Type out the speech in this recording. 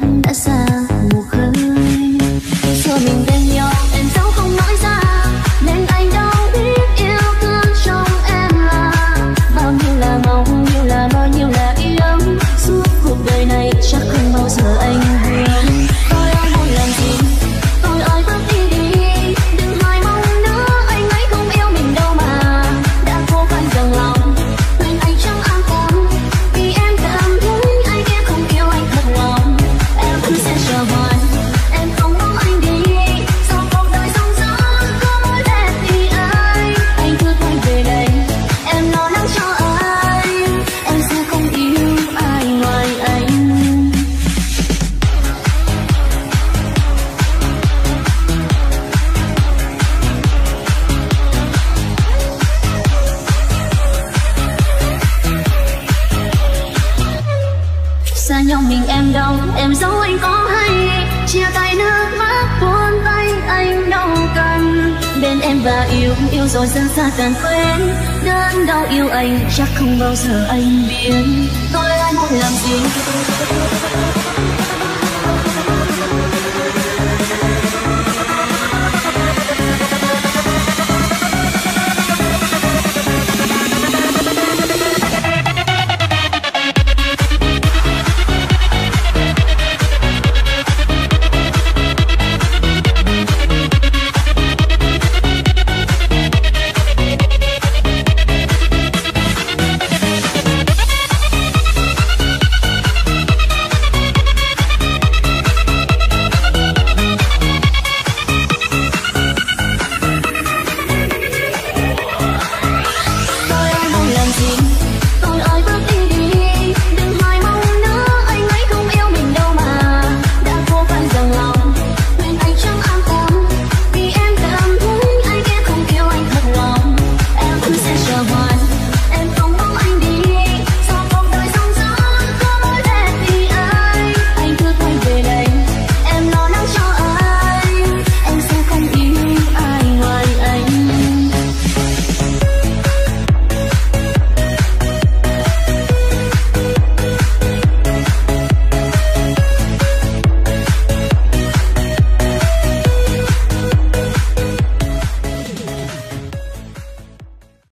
cũng đã xa xa nhau mình em đau. Em giấu anh có hay, chia tay nước mắt, buông tay anh đâu cần bên em và yêu yêu rồi dần xa càng quên. Đơn đau yêu anh, chắc không bao giờ anh biến. Tôi anh muốn làm gì?